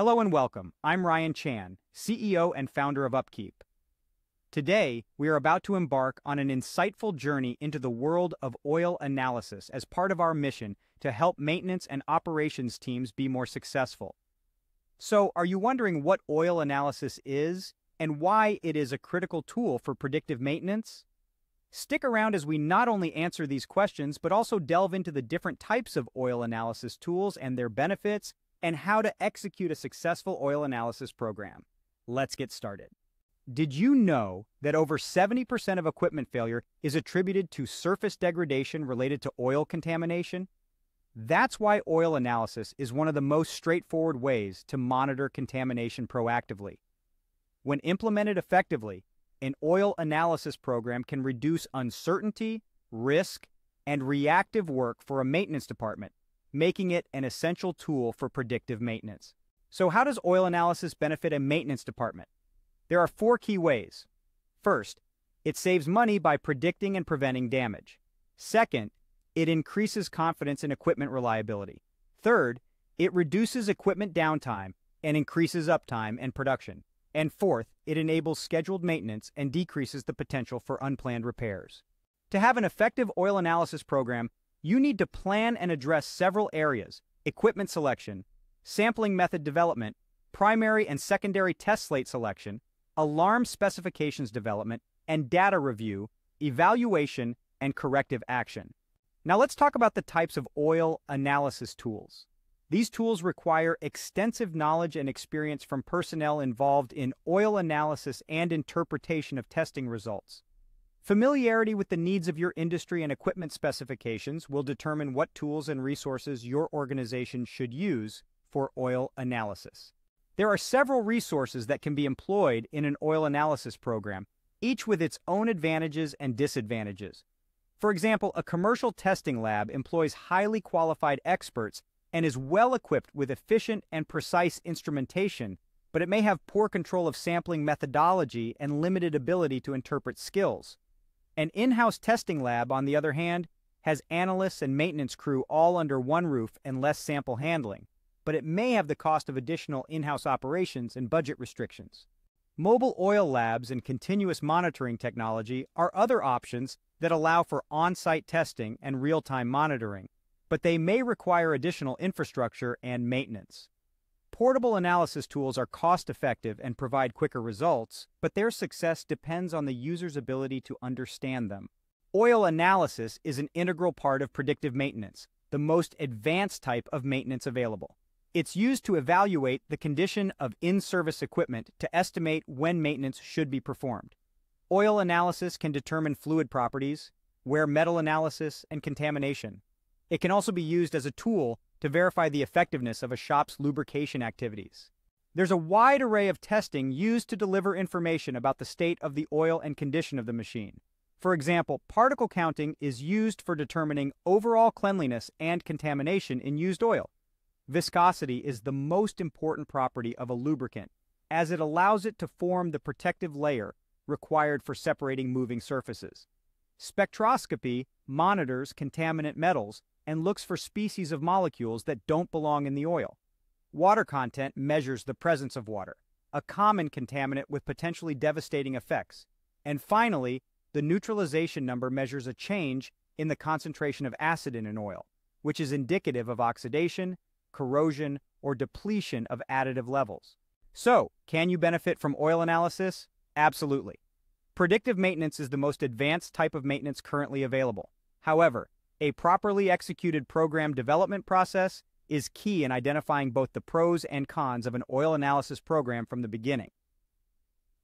Hello and welcome. I'm Ryan Chan, CEO and founder of UpKeep. Today, we are about to embark on an insightful journey into the world of oil analysis as part of our mission to help maintenance and operations teams be more successful. So, are you wondering what oil analysis is and why it is a critical tool for predictive maintenance? Stick around as we not only answer these questions, but also delve into the different types of oil analysis tools and their benefits, and how to execute a successful oil analysis program. Let's get started. Did you know that over 70% of equipment failure is attributed to surface degradation related to oil contamination? That's why oil analysis is one of the most straightforward ways to monitor contamination proactively. When implemented effectively, an oil analysis program can reduce uncertainty, risk, and reactive work for a maintenance department, making it an essential tool for predictive maintenance. So, how does oil analysis benefit a maintenance department? There are four key ways. First, it saves money by predicting and preventing damage. Second, it increases confidence in equipment reliability. Third, it reduces equipment downtime and increases uptime and production. And fourth, it enables scheduled maintenance and decreases the potential for unplanned repairs. To have an effective oil analysis program, you need to plan and address several areas equipment selection, sampling method development, primary and secondary test slate selection, alarm specifications development, and data review, evaluation, and corrective action. Now let's talk about the types of oil analysis tools. These tools require extensive knowledge and experience from personnel involved in oil analysis and interpretation of testing results. Familiarity with the needs of your industry and equipment specifications will determine what tools and resources your organization should use for oil analysis. There are several resources that can be employed in an oil analysis program, each with its own advantages and disadvantages. For example, a commercial testing lab employs highly qualified experts and is well equipped with efficient and precise instrumentation, but it may have poor control of sampling methodology and limited ability to interpret skills. An in house testing lab, on the other hand, has analysts and maintenance crew all under one roof and less sample handling, but it may have the cost of additional in house operations and budget restrictions. Mobile oil labs and continuous monitoring technology are other options that allow for on site testing and real time monitoring but they may require additional infrastructure and maintenance. Portable analysis tools are cost effective and provide quicker results, but their success depends on the user's ability to understand them. Oil analysis is an integral part of predictive maintenance, the most advanced type of maintenance available. It's used to evaluate the condition of in service equipment to estimate when maintenance should be performed. Oil analysis can determine fluid properties, wear metal analysis, and contamination. It can also be used as a tool to verify the effectiveness of a shop's lubrication activities. There's a wide array of testing used to deliver information about the state of the oil and condition of the machine. For example, particle counting is used for determining overall cleanliness and contamination in used oil. Viscosity is the most important property of a lubricant, as it allows it to form the protective layer required for separating moving surfaces. Spectroscopy monitors contaminant metals and looks for species of molecules that don't belong in the oil. Water content measures the presence of water, a common contaminant with potentially devastating effects. And finally, the neutralization number measures a change in the concentration of acid in an oil, which is indicative of oxidation, corrosion, or depletion of additive levels. So, can you benefit from oil analysis? Absolutely. Predictive maintenance is the most advanced type of maintenance currently available. However, a properly executed program development process is key in identifying both the pros and cons of an oil analysis program from the beginning.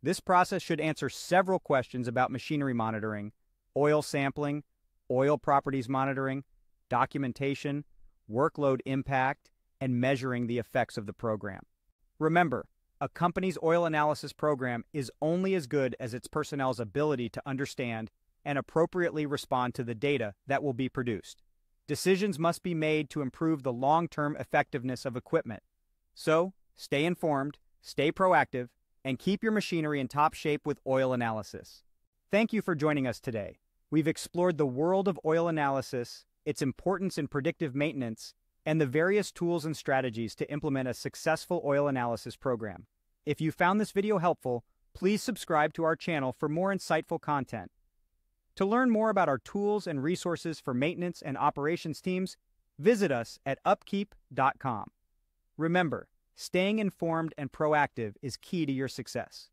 This process should answer several questions about machinery monitoring, oil sampling, oil properties monitoring, documentation, workload impact, and measuring the effects of the program. Remember, a company's oil analysis program is only as good as its personnel's ability to understand and appropriately respond to the data that will be produced. Decisions must be made to improve the long term effectiveness of equipment. So, stay informed, stay proactive, and keep your machinery in top shape with oil analysis. Thank you for joining us today. We've explored the world of oil analysis, its importance in predictive maintenance, and the various tools and strategies to implement a successful oil analysis program. If you found this video helpful, please subscribe to our channel for more insightful content. To learn more about our tools and resources for maintenance and operations teams, visit us at upkeep.com. Remember, staying informed and proactive is key to your success.